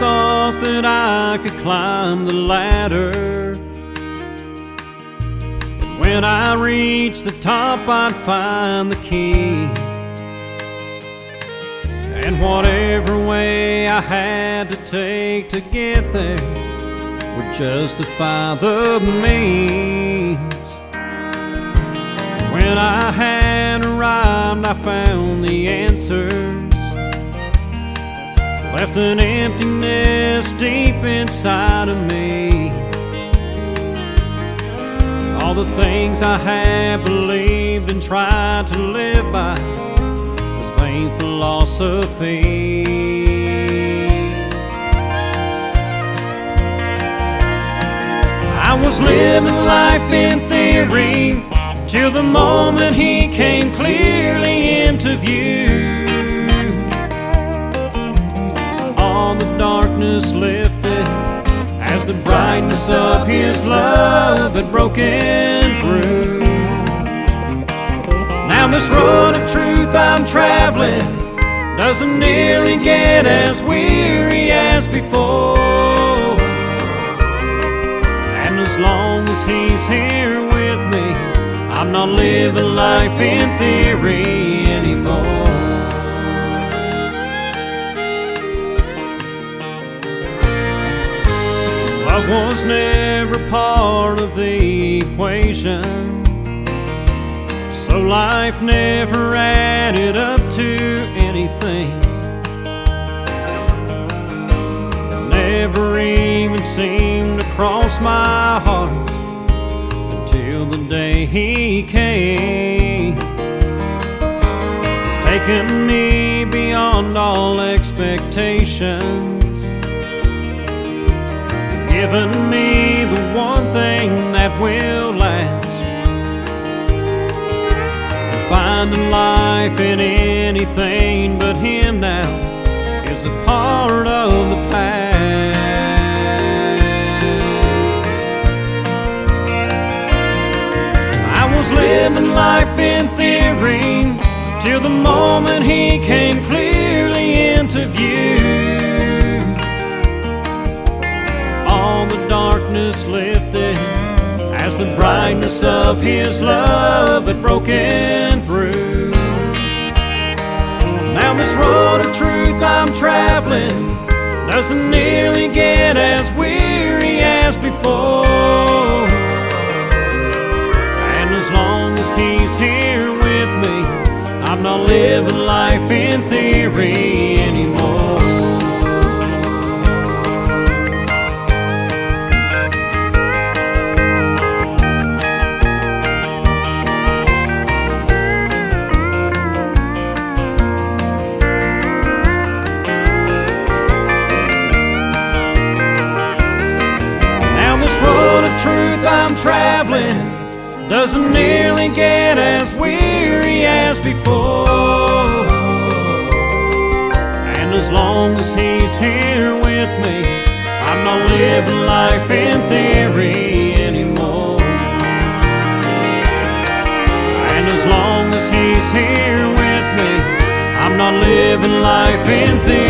that I could climb the ladder. And when I reached the top, I'd find the key. And whatever way I had to take to get there would justify the means. When I had arrived, I found the answers. Left an emptiness deep inside of me. All the things I had believed and tried to live by was vain philosophy. I was living life in theory till the moment he came clearly into view. The darkness lifted as the brightness of his love had broken through. Now, this road of truth I'm traveling doesn't nearly get as weary as before. And as long as he's here with me, I'm not living life in theory Love was never part of the equation. So life never added up to anything. Never even seemed to cross my heart until the day he came. It's taken me beyond all expectations given me the one thing that will last. And finding life in anything but Him now is a part of the past. I was living life in theory till the moment He came clearly darkness lifted as the brightness of his love had broken through. Now, this road of truth I'm traveling doesn't nearly get as weary as before. And as long as he's here with me, I'm not living life in theory I'm traveling doesn't nearly get as weary as before. And as long as he's here with me, I'm not living life in theory anymore. And as long as he's here with me, I'm not living life in theory.